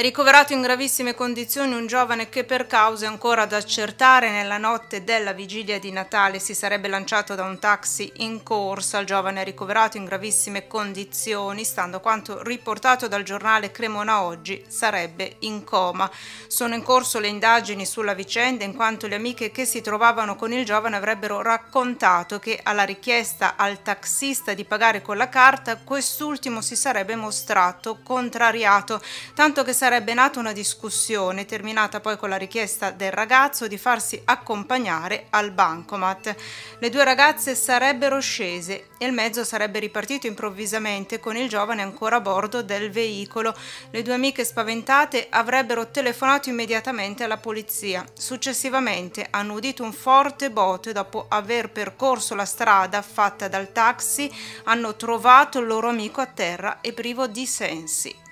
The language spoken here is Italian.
Ricoverato in gravissime condizioni un giovane che per cause ancora da accertare nella notte della vigilia di Natale si sarebbe lanciato da un taxi in corsa. Il giovane è ricoverato in gravissime condizioni, stando a quanto riportato dal giornale Cremona oggi, sarebbe in coma. Sono in corso le indagini sulla vicenda in quanto le amiche che si trovavano con il giovane avrebbero raccontato che alla richiesta al taxista di pagare con la carta quest'ultimo si sarebbe mostrato contrariato, tanto che sarebbe nata una discussione, terminata poi con la richiesta del ragazzo di farsi accompagnare al bancomat. Le due ragazze sarebbero scese e il mezzo sarebbe ripartito improvvisamente con il giovane ancora a bordo del veicolo. Le due amiche spaventate avrebbero telefonato immediatamente alla polizia. Successivamente hanno udito un forte botte dopo aver percorso la strada fatta dal taxi, hanno trovato il loro amico a terra e privo di sensi.